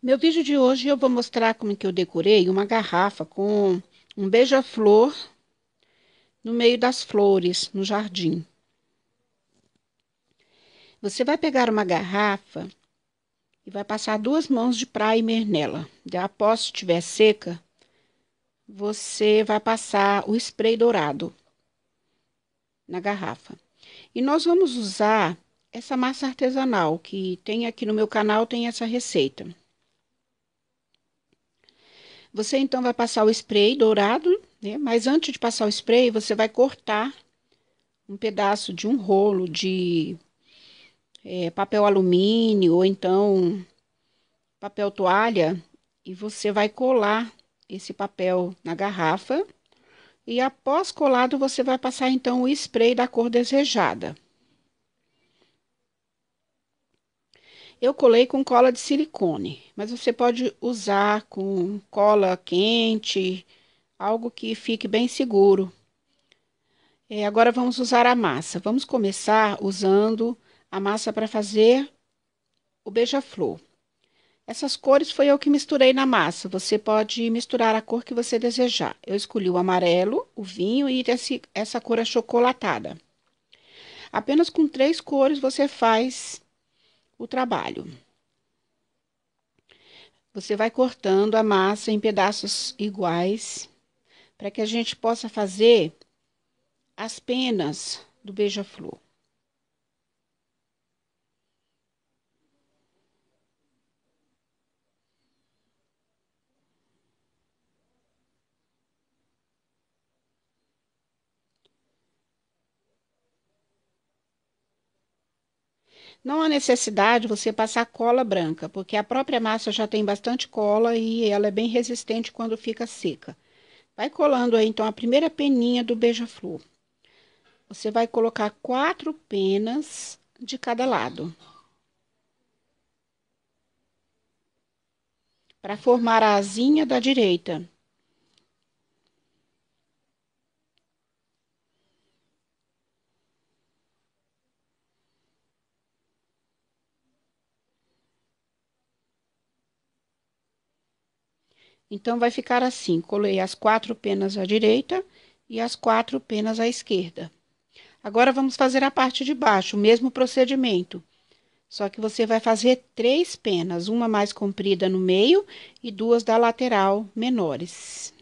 Meu vídeo de hoje eu vou mostrar como que eu decorei uma garrafa com um beija-flor no meio das flores, no jardim. Você vai pegar uma garrafa e vai passar duas mãos de primer nela. Após estiver seca, você vai passar o spray dourado na garrafa. E nós vamos usar essa massa artesanal que tem aqui no meu canal, tem essa receita. Você então vai passar o spray dourado, né? Mas antes de passar o spray, você vai cortar um pedaço de um rolo de é, papel alumínio ou então papel toalha e você vai colar esse papel na garrafa e após colado você vai passar então o spray da cor desejada. Eu colei com cola de silicone, mas você pode usar com cola quente, algo que fique bem seguro. É, agora vamos usar a massa. Vamos começar usando a massa para fazer o beija-flor. Essas cores foi eu que misturei na massa. Você pode misturar a cor que você desejar. Eu escolhi o amarelo, o vinho e esse, essa cor achocolatada. Apenas com três cores você faz o trabalho. Você vai cortando a massa em pedaços iguais para que a gente possa fazer as penas do beija-flor. Não há necessidade de você passar cola branca, porque a própria massa já tem bastante cola e ela é bem resistente quando fica seca. Vai colando aí, então, a primeira peninha do beija-flor. Você vai colocar quatro penas de cada lado. Para formar a asinha da direita. Então, vai ficar assim: colei as quatro penas à direita e as quatro penas à esquerda. Agora, vamos fazer a parte de baixo, o mesmo procedimento. Só que você vai fazer três penas, uma mais comprida no meio e duas da lateral menores.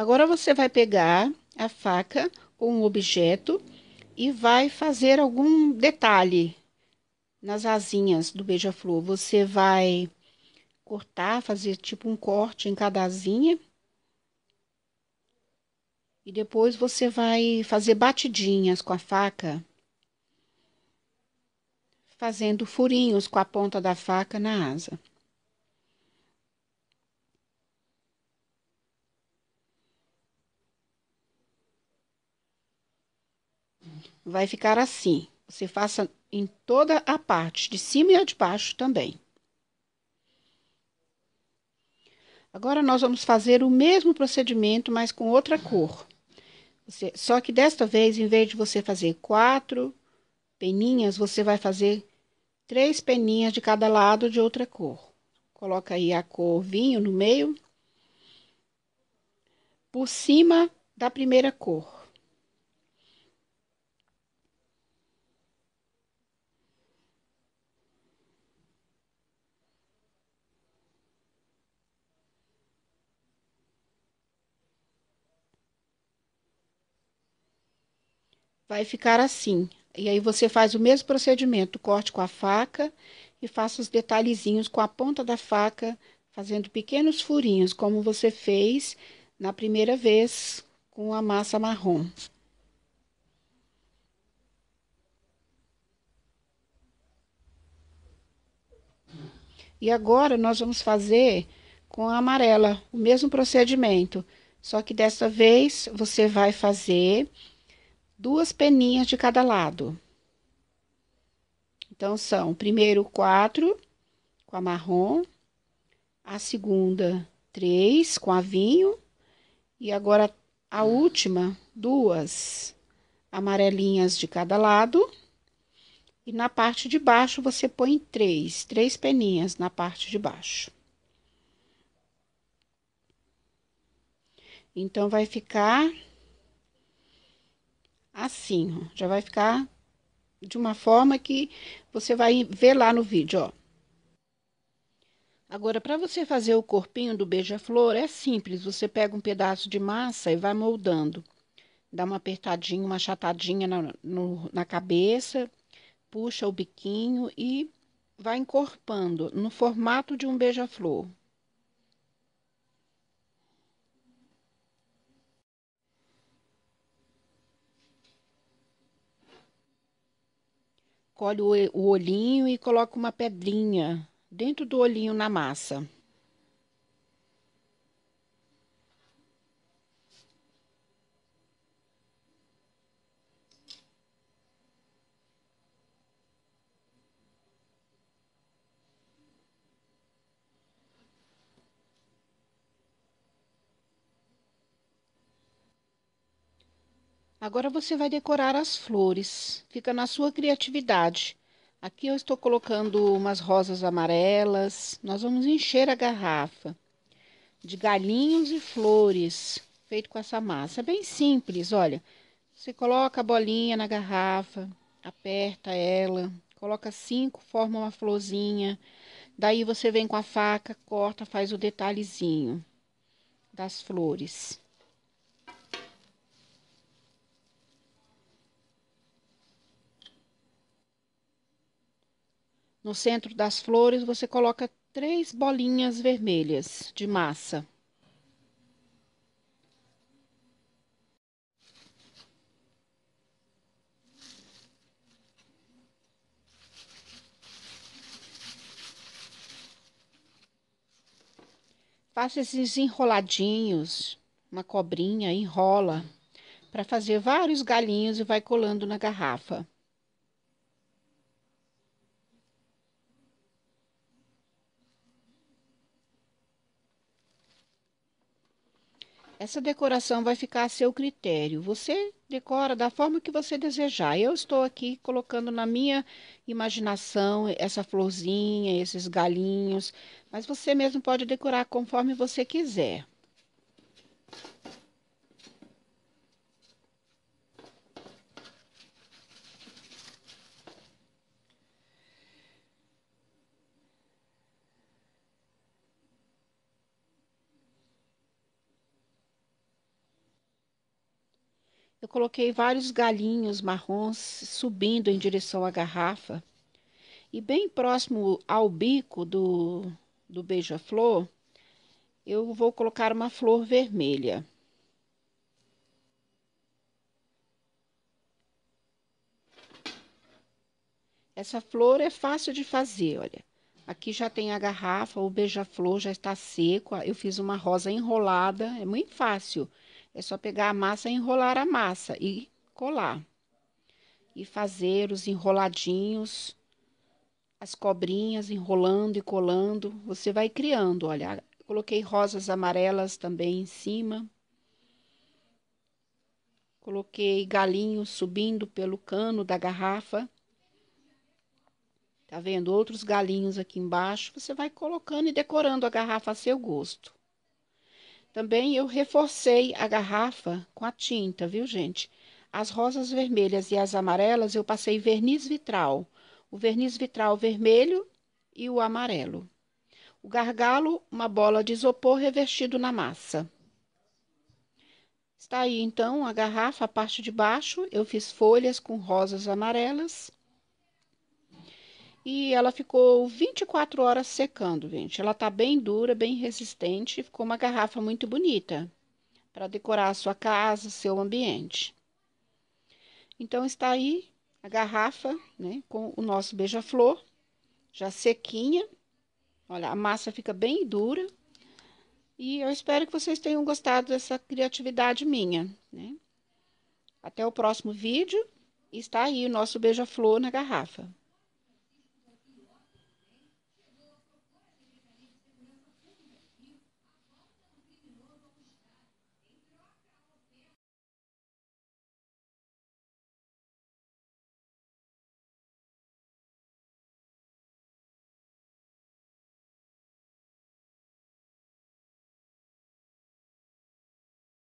Agora você vai pegar a faca com um objeto e vai fazer algum detalhe nas asinhas do beija-flor. Você vai cortar, fazer tipo um corte em cada asinha. E depois você vai fazer batidinhas com a faca, fazendo furinhos com a ponta da faca na asa. Vai ficar assim. Você faça em toda a parte, de cima e a de baixo também. Agora, nós vamos fazer o mesmo procedimento, mas com outra cor. Você, só que desta vez, em vez de você fazer quatro peninhas, você vai fazer três peninhas de cada lado de outra cor. Coloca aí a cor vinho no meio, por cima da primeira cor. Vai ficar assim. E aí você faz o mesmo procedimento, corte com a faca e faça os detalhezinhos com a ponta da faca, fazendo pequenos furinhos, como você fez na primeira vez com a massa marrom. E agora nós vamos fazer com a amarela, o mesmo procedimento, só que dessa vez você vai fazer duas peninhas de cada lado. Então, são primeiro quatro com a marrom, a segunda três com a vinho, e agora a última duas amarelinhas de cada lado. E na parte de baixo você põe três, três peninhas na parte de baixo. Então, vai ficar assim, ó. Já vai ficar de uma forma que você vai ver lá no vídeo, ó. Agora, para você fazer o corpinho do beija-flor, é simples. Você pega um pedaço de massa e vai moldando. Dá uma apertadinha, uma achatadinha na, no, na cabeça, puxa o biquinho e vai encorpando no formato de um beija-flor. Colhe o olhinho e coloca uma pedrinha dentro do olhinho na massa. Agora você vai decorar as flores. Fica na sua criatividade. Aqui eu estou colocando umas rosas amarelas. Nós vamos encher a garrafa de galinhos e flores feito com essa massa. É bem simples, olha. Você coloca a bolinha na garrafa, aperta ela, coloca cinco, forma uma florzinha. Daí você vem com a faca, corta, faz o detalhezinho das flores. No centro das flores, você coloca três bolinhas vermelhas de massa. Faça esses enroladinhos, uma cobrinha, enrola, para fazer vários galinhos e vai colando na garrafa. Essa decoração vai ficar a seu critério. Você decora da forma que você desejar. Eu estou aqui colocando na minha imaginação essa florzinha, esses galinhos, mas você mesmo pode decorar conforme você quiser. Coloquei vários galinhos marrons subindo em direção à garrafa. E bem próximo ao bico do, do beija-flor, eu vou colocar uma flor vermelha. Essa flor é fácil de fazer, olha. Aqui já tem a garrafa, o beija-flor já está seco. Eu fiz uma rosa enrolada, é muito fácil. É só pegar a massa enrolar a massa e colar. E fazer os enroladinhos, as cobrinhas enrolando e colando. Você vai criando, olha. Coloquei rosas amarelas também em cima. Coloquei galinhos subindo pelo cano da garrafa. Tá vendo? Outros galinhos aqui embaixo. Você vai colocando e decorando a garrafa a seu gosto. Também eu reforcei a garrafa com a tinta, viu, gente? As rosas vermelhas e as amarelas eu passei verniz vitral. O verniz vitral vermelho e o amarelo. O gargalo, uma bola de isopor revestido na massa. Está aí, então, a garrafa, a parte de baixo. Eu fiz folhas com rosas amarelas. E ela ficou 24 horas secando, gente. Ela tá bem dura, bem resistente, ficou uma garrafa muito bonita para decorar a sua casa, seu ambiente. Então está aí a garrafa, né, com o nosso beija-flor já sequinha. Olha, a massa fica bem dura. E eu espero que vocês tenham gostado dessa criatividade minha, né? Até o próximo vídeo. Está aí o nosso beija-flor na garrafa.